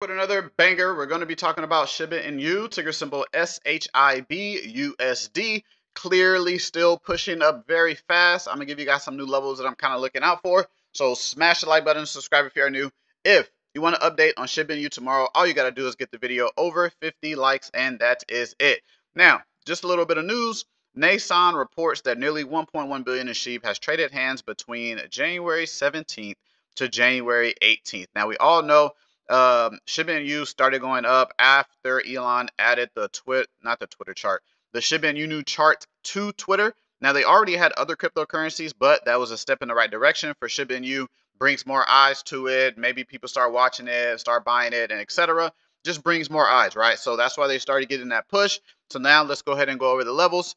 With another banger, we're going to be talking about Shiba Inu, ticker symbol S H I B U S D. Clearly still pushing up very fast. I'm to give you guys some new levels that I'm kind of looking out for. So smash the like button, subscribe if you're new. If you want to update on Shiba Inu tomorrow, all you got to do is get the video over 50 likes, and that is it. Now, just a little bit of news. Nason reports that nearly 1.1 billion in SHIB has traded hands between January 17th to January 18th. Now, we all know um, Shiba Inu started going up after Elon added the twit, not the Twitter chart, the Shiba Inu chart to Twitter. Now they already had other cryptocurrencies, but that was a step in the right direction for Shiba Inu. Brings more eyes to it. Maybe people start watching it, start buying it, and etc. Just brings more eyes, right? So that's why they started getting that push. So now let's go ahead and go over the levels.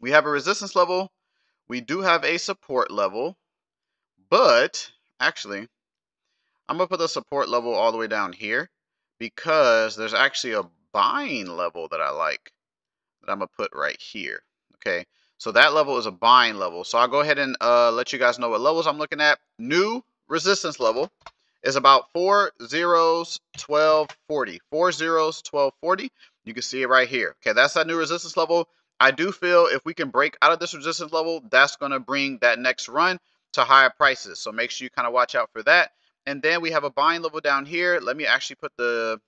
We have a resistance level. We do have a support level, but actually, I'm going to put the support level all the way down here because there's actually a buying level that I like that I'm going to put right here. Okay, so that level is a buying level. So I'll go ahead and uh, let you guys know what levels I'm looking at. New resistance level is about 4 zeros, 1240. 4 zeros, 1240. You can see it right here. Okay, that's that new resistance level. I do feel if we can break out of this resistance level, that's going to bring that next run to higher prices. So make sure you kind of watch out for that. And then we have a buying level down here. Let me actually put the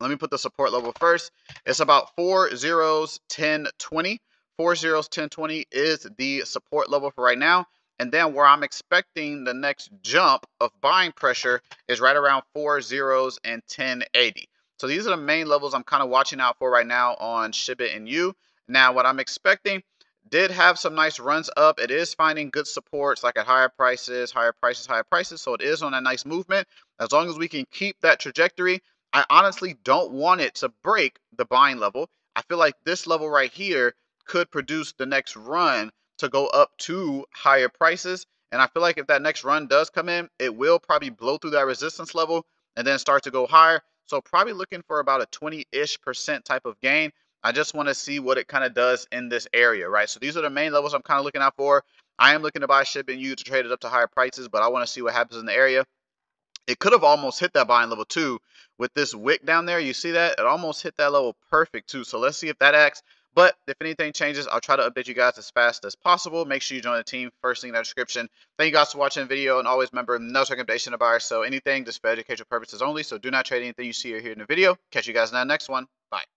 let me put the support level first. It's about four zeros, 10, 20. Four zeros, 10, 20 is the support level for right now. And then where I'm expecting the next jump of buying pressure is right around four zeros and 1080. So these are the main levels I'm kind of watching out for right now on Shiba Inu. Now, what I'm expecting did have some nice runs up. It is finding good supports like at higher prices, higher prices, higher prices. So it is on a nice movement. As long as we can keep that trajectory, I honestly don't want it to break the buying level. I feel like this level right here could produce the next run to go up to higher prices. And I feel like if that next run does come in, it will probably blow through that resistance level and then start to go higher. So probably looking for about a 20-ish percent type of gain. I just want to see what it kind of does in this area, right? So these are the main levels I'm kind of looking out for. I am looking to buy Shiba Inu to trade it up to higher prices, but I want to see what happens in the area. It could have almost hit that buying level too with this wick down there. You see that? It almost hit that level perfect too. So let's see if that acts. But if anything changes, I'll try to update you guys as fast as possible. Make sure you join the team. First link in the description. Thank you guys for watching the video. And always remember, no recommendation to buy sell anything just for educational purposes only. So do not trade anything you see or hear in the video. Catch you guys in the next one. Bye.